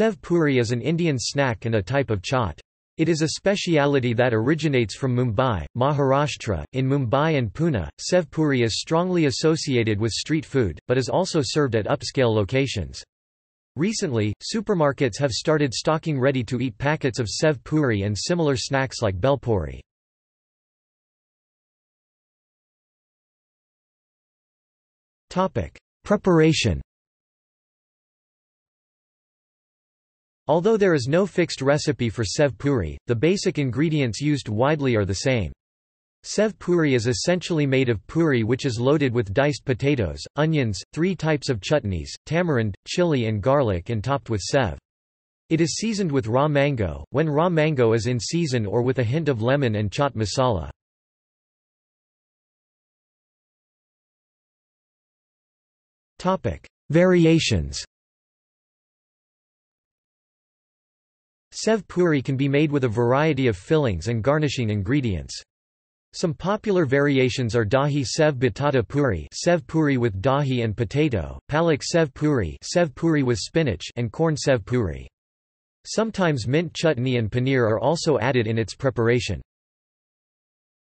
Sev puri is an Indian snack and a type of chaat. It is a speciality that originates from Mumbai, Maharashtra. In Mumbai and Pune, Sev puri is strongly associated with street food, but is also served at upscale locations. Recently, supermarkets have started stocking ready-to-eat packets of Sev puri and similar snacks like Bhelpuri. Preparation Although there is no fixed recipe for sev puri, the basic ingredients used widely are the same. Sev puri is essentially made of puri which is loaded with diced potatoes, onions, three types of chutneys, tamarind, chili and garlic and topped with sev. It is seasoned with raw mango, when raw mango is in season or with a hint of lemon and chaat masala. Variations Sev puri can be made with a variety of fillings and garnishing ingredients. Some popular variations are dahi sev batata puri, sev puri with dahi and potato, palak sev puri, sev puri with spinach, and corn sev puri. Sometimes mint chutney and paneer are also added in its preparation.